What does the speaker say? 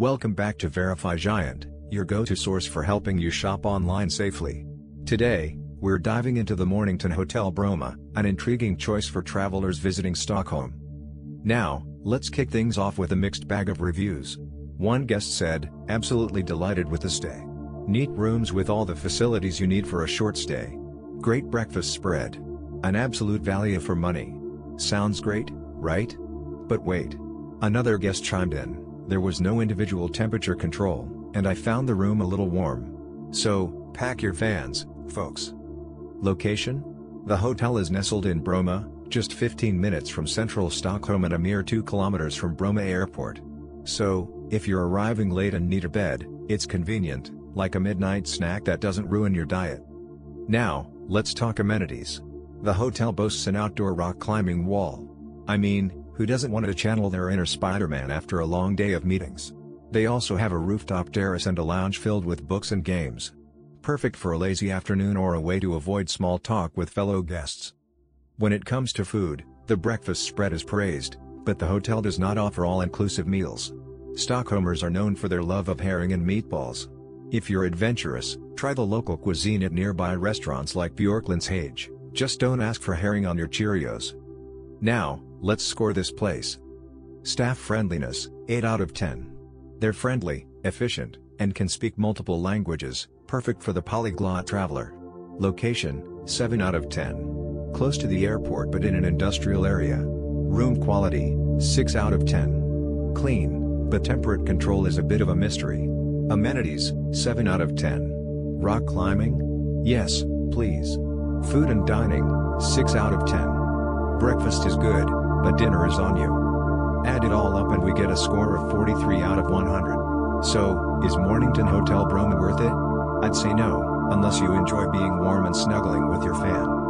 Welcome back to Verify Giant, your go-to source for helping you shop online safely. Today, we're diving into the Mornington Hotel Bromma, an intriguing choice for travelers visiting Stockholm. Now, let's kick things off with a mixed bag of reviews. One guest said, absolutely delighted with the stay. Neat rooms with all the facilities you need for a short stay. Great breakfast spread. An absolute value for money. Sounds great, right? But wait. Another guest chimed in, there was no individual temperature control, and I found the room a little warm. So, pack your fans, folks. Location? The hotel is nestled in Bromma, just 15 minutes from central Stockholm and a mere 2 kilometers from Bromma Airport. So, if you're arriving late and need a bed, it's convenient, like a midnight snack that doesn't ruin your diet. Now, let's talk amenities. The hotel boasts an outdoor rock climbing wall. I mean, who doesn't want to channel their inner Spider-Man after a long day of meetings? They also have a rooftop terrace and a lounge filled with books and games. Perfect for a lazy afternoon or a way to avoid small talk with fellow guests. When it comes to food, the breakfast spread is praised, but the hotel does not offer all-inclusive meals. Stockholmers are known for their love of herring and meatballs. If you're adventurous, try the local cuisine at nearby restaurants like Bjorklands Hage, just don't ask for herring on your Cheerios. Now, let's score this place. Staff friendliness, 8 out of 10. They're friendly, efficient, and can speak multiple languages, perfect for the polyglot traveler. Location, 7 out of 10. Close to the airport but in an industrial area. Room quality, 6 out of 10. Clean, but temperate control is a bit of a mystery. Amenities, 7 out of 10. Rock climbing? Yes, please. Food and dining, 6 out of 10. Breakfast is good, but dinner is on you. Add it all up and we get a score of 43 out of 100. So, is Mornington Hotel Bromma worth it? I'd say no, unless you enjoy being warm and snuggling with your fan.